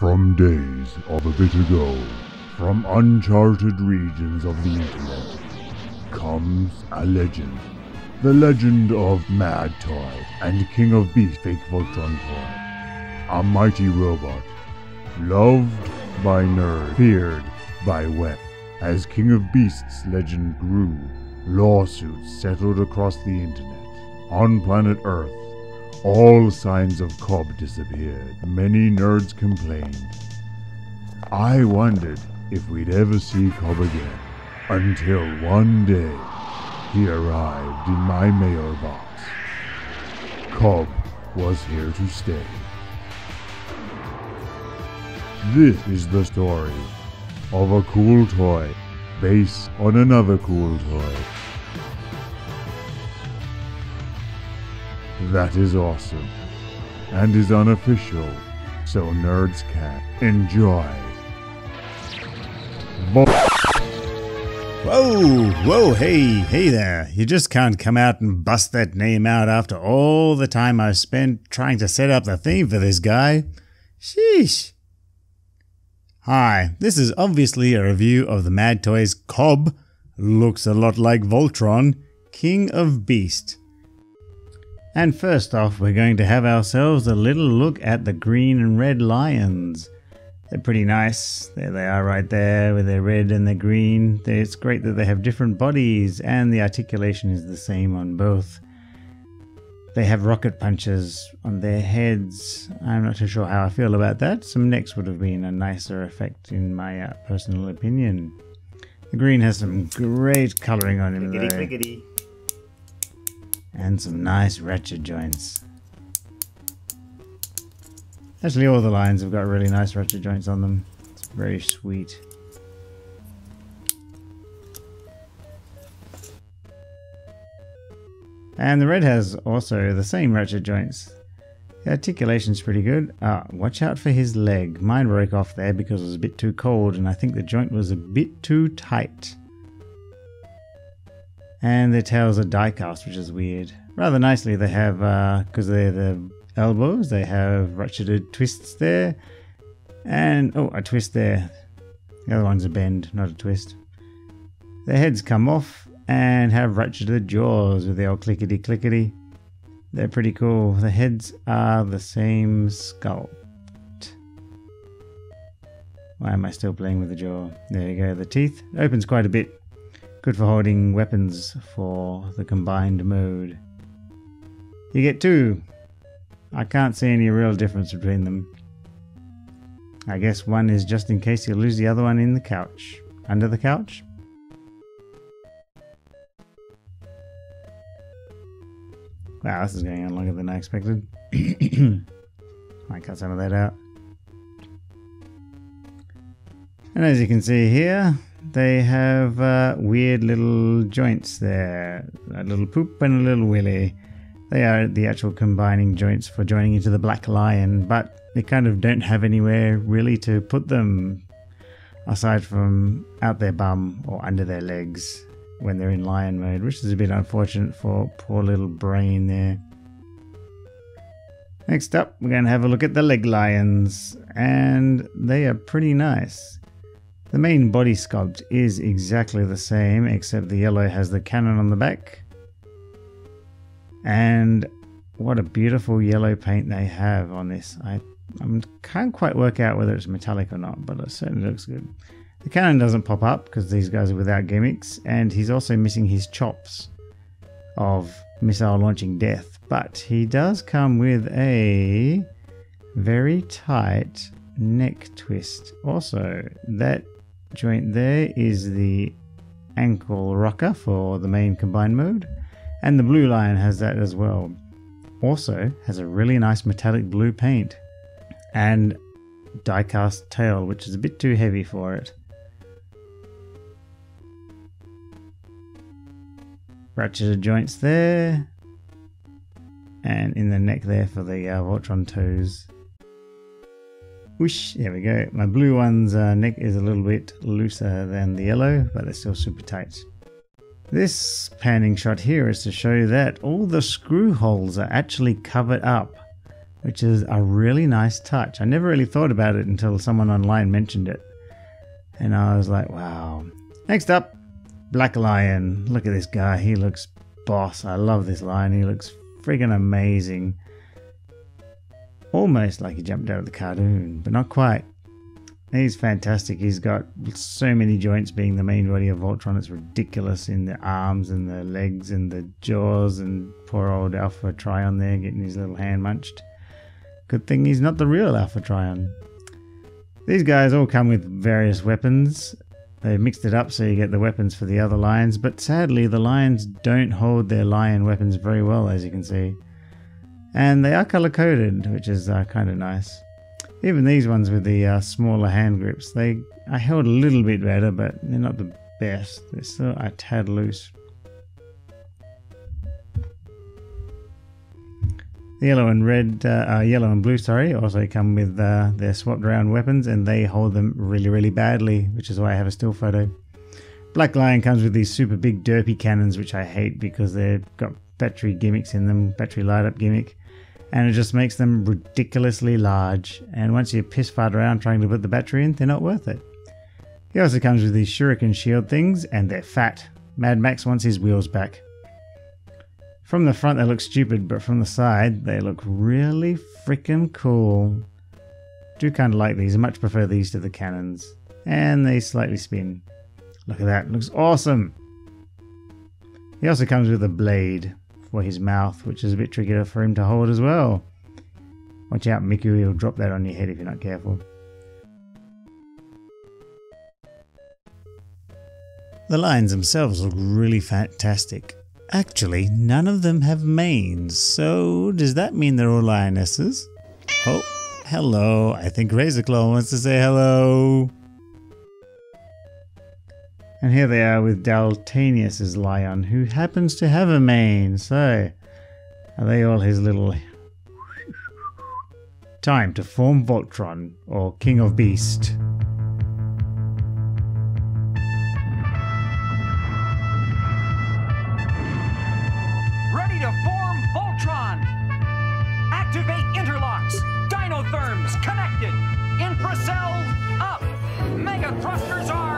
From days of a bit ago, from uncharted regions of the internet, comes a legend. The legend of Mad Toy and King of Beast Fake Voltron Toy. A mighty robot, loved by nerds, feared by web. As King of Beasts legend grew, lawsuits settled across the internet. On planet Earth, all signs of Cobb disappeared. Many nerds complained. I wondered if we'd ever see Cobb again. Until one day, he arrived in my mailbox. Cobb was here to stay. This is the story of a cool toy based on another cool toy. That is awesome and is unofficial, so nerds can enjoy. Bo- Whoa, whoa, hey, hey there. You just can't come out and bust that name out after all the time I've spent trying to set up the theme for this guy. Sheesh. Hi, this is obviously a review of the Mad Toys Cobb. Looks a lot like Voltron, King of Beast. And first off, we're going to have ourselves a little look at the green and red lions. They're pretty nice. There they are right there with their red and their green. It's great that they have different bodies and the articulation is the same on both. They have rocket punches on their heads. I'm not too sure how I feel about that. Some necks would have been a nicer effect in my uh, personal opinion. The green has some great coloring on him though. And some nice ratchet joints. Actually, all the lines have got really nice ratchet joints on them. It's very sweet. And the red has also the same ratchet joints. The articulation's pretty good. Ah, watch out for his leg. Mine broke off there because it was a bit too cold and I think the joint was a bit too tight. And their tails are die cast, which is weird. Rather nicely, they have, uh, because they're the elbows, they have ratcheted twists there. And, oh, a twist there. The other one's a bend, not a twist. Their heads come off and have ratcheted jaws with the old clickety clickety. They're pretty cool. The heads are the same sculpt. Why am I still playing with the jaw? There you go. The teeth opens quite a bit. Good for holding weapons for the combined mode. You get two. I can't see any real difference between them. I guess one is just in case you lose the other one in the couch. Under the couch? Wow, this is going on longer than I expected. Might cut some of that out. And as you can see here, they have uh, weird little joints there. A little poop and a little willy. They are the actual combining joints for joining into the Black Lion, but they kind of don't have anywhere really to put them aside from out their bum or under their legs when they're in lion mode, which is a bit unfortunate for poor little brain there. Next up, we're going to have a look at the leg lions, and they are pretty nice. The main body sculpt is exactly the same, except the yellow has the cannon on the back. And what a beautiful yellow paint they have on this. I, I can't quite work out whether it's metallic or not, but it certainly looks good. The cannon doesn't pop up because these guys are without gimmicks, and he's also missing his chops of missile launching death. But he does come with a very tight neck twist. Also, that joint there is the ankle rocker for the main combined mode, and the blue lion has that as well. Also, has a really nice metallic blue paint and die-cast tail, which is a bit too heavy for it. Ratcheted joints there, and in the neck there for the uh, Voltron toes. Whoosh, there we go. My blue one's uh, neck is a little bit looser than the yellow, but they're still super tight. This panning shot here is to show you that all the screw holes are actually covered up which is a really nice touch. I never really thought about it until someone online mentioned it. And I was like, wow. Next up, Black Lion. Look at this guy. He looks boss. I love this lion. He looks friggin' amazing. Almost like he jumped out of the cartoon, but not quite. He's fantastic. He's got so many joints being the main body of Voltron. It's ridiculous in the arms and the legs and the jaws and poor old Alpha Trion there getting his little hand munched. Good thing he's not the real Alpha Trion. These guys all come with various weapons. They've mixed it up so you get the weapons for the other lions, but sadly the lions don't hold their lion weapons very well as you can see. And they are color coded, which is uh, kind of nice. Even these ones with the uh, smaller hand grips, they are held a little bit better, but they're not the best. They're still a tad loose. The yellow and red, uh, uh, yellow and blue, sorry, also come with uh, their swapped around weapons, and they hold them really, really badly, which is why I have a still photo. Black Lion comes with these super big derpy cannons, which I hate because they've got battery gimmicks in them, battery light up gimmick and it just makes them ridiculously large. And once you piss fart around trying to put the battery in, they're not worth it. He also comes with these shuriken shield things, and they're fat. Mad Max wants his wheels back. From the front, they look stupid, but from the side, they look really freaking cool. Do kind of like these. I much prefer these to the cannons. And they slightly spin. Look at that. Looks awesome. He also comes with a blade for his mouth, which is a bit trickier for him to hold as well. Watch out, Miku, he'll drop that on your head if you're not careful. The lions themselves look really fantastic. Actually, none of them have manes, so does that mean they're all lionesses? Oh, hello. I think Razorclaw wants to say hello. And here they are with Daltanius's lion, who happens to have a mane. So, are they all his little. Time to form Voltron, or King of Beast. Ready to form Voltron! Activate interlocks! Dynotherms connected! Infracells up! Mega thrusters are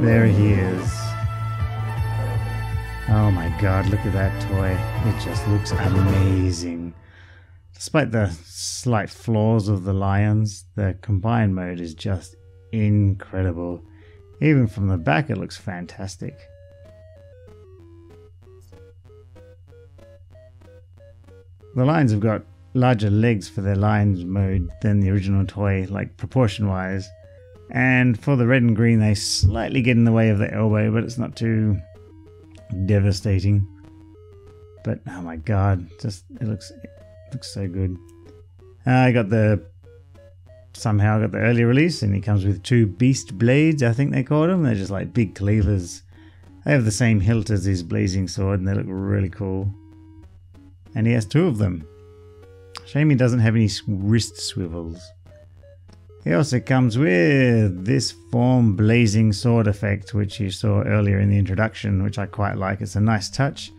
There he is. Oh my god, look at that toy. It just looks amazing. Despite the slight flaws of the lions, the combined mode is just incredible. Even from the back, it looks fantastic. The lions have got larger legs for their lions mode than the original toy, like proportion wise. And for the red and green, they slightly get in the way of the elbow, but it's not too devastating. But oh my god, just it looks it looks so good. Uh, I got the somehow got the early release, and he comes with two beast blades. I think they call them. They're just like big cleavers. They have the same hilt as his blazing sword, and they look really cool. And he has two of them. Shame he doesn't have any wrist swivels. He also comes with this form blazing sword effect, which you saw earlier in the introduction, which I quite like. It's a nice touch,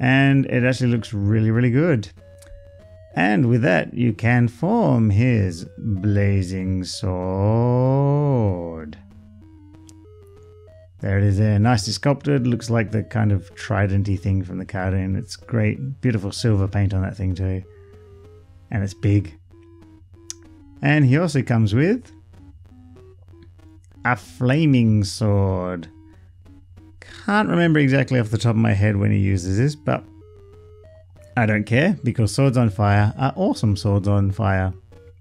and it actually looks really, really good. And with that, you can form his blazing sword. There it is there, nicely sculpted. Looks like the kind of tridenty thing from the cartoon. It's great. Beautiful silver paint on that thing too. And it's big. And he also comes with a flaming sword. Can't remember exactly off the top of my head when he uses this, but I don't care because swords on fire are awesome swords on fire.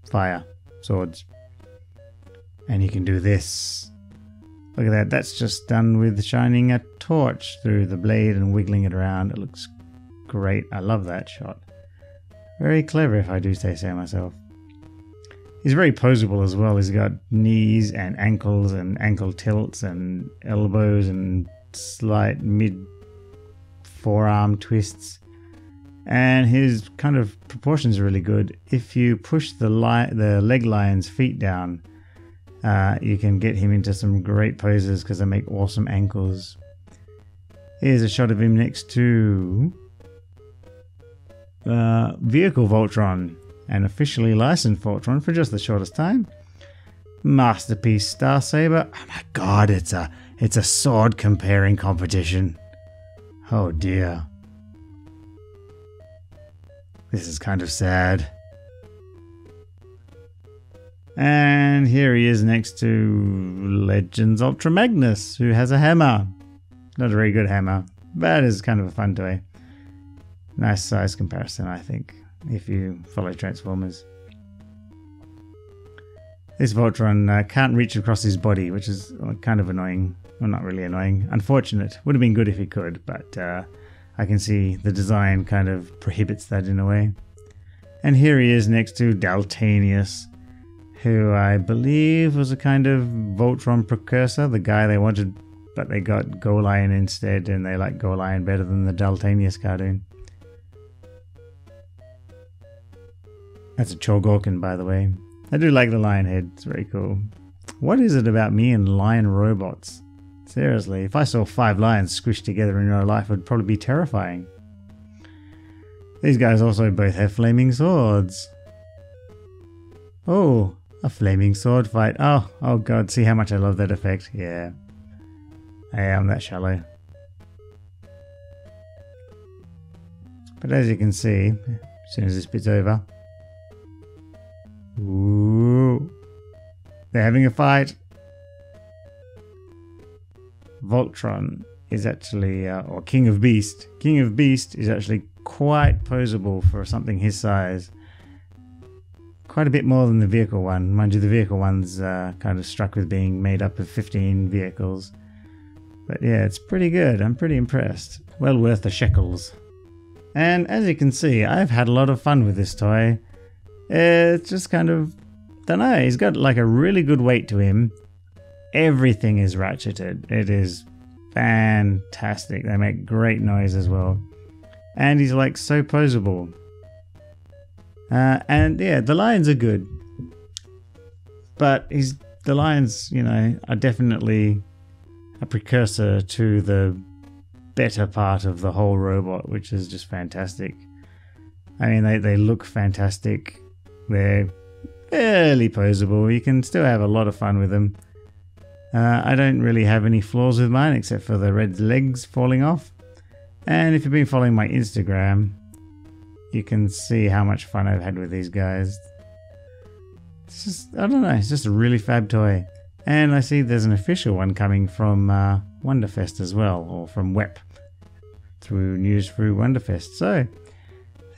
Fire swords. And you can do this. Look at that. That's just done with shining a torch through the blade and wiggling it around. It looks great. I love that shot. Very clever, if I do say so myself. He's very posable as well. He's got knees and ankles and ankle tilts and elbows and slight mid forearm twists. And his kind of proportions are really good. If you push the li- the leg lion's feet down, uh, you can get him into some great poses because they make awesome ankles. Here's a shot of him next to uh, Vehicle Voltron, an officially licensed Voltron for just the shortest time. Masterpiece Star Saber. Oh my god, it's a it's a sword comparing competition. Oh dear. This is kind of sad. And here he is next to Legends Ultra Magnus, who has a hammer. Not a very good hammer, but it's kind of a fun toy. Nice size comparison, I think, if you follow Transformers. This Voltron uh, can't reach across his body, which is uh, kind of annoying. Well, not really annoying. Unfortunate. Would have been good if he could, but uh, I can see the design kind of prohibits that in a way. And here he is next to Daltanius, who I believe was a kind of Voltron precursor, the guy they wanted, but they got Golion instead, and they like Golion better than the Daltanius cartoon. That's a Chogokin, by the way. I do like the lion head, it's very cool. What is it about me and lion robots? Seriously, if I saw five lions squished together in real life, it would probably be terrifying. These guys also both have flaming swords. Oh, a flaming sword fight. Oh, oh god, see how much I love that effect. Yeah. I am that shallow. But as you can see, as soon as this bit's over, Ooh. They're having a fight. Voltron is actually, uh, or King of Beast. King of Beast is actually quite posable for something his size. Quite a bit more than the vehicle one. Mind you, the vehicle one's uh, kind of struck with being made up of 15 vehicles. But yeah, it's pretty good. I'm pretty impressed. Well worth the shekels. And as you can see, I've had a lot of fun with this toy. It's just kind of, don't know. He's got like a really good weight to him. Everything is ratcheted. It is fantastic. They make great noise as well. And he's like so posable. Uh, and yeah, the lions are good. But he's the lions, you know, are definitely a precursor to the better part of the whole robot, which is just fantastic. I mean, they, they look fantastic. They're fairly posable. You can still have a lot of fun with them. Uh, I don't really have any flaws with mine except for the red legs falling off. And if you've been following my Instagram, you can see how much fun I've had with these guys. It's just, I don't know, it's just a really fab toy. And I see there's an official one coming from uh, Wonderfest as well, or from WEP, through news through Wonderfest. So,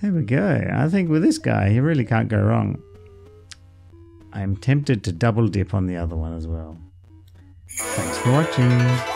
there we go. I think with this guy, you really can't go wrong. I'm tempted to double dip on the other one as well. Thanks for watching.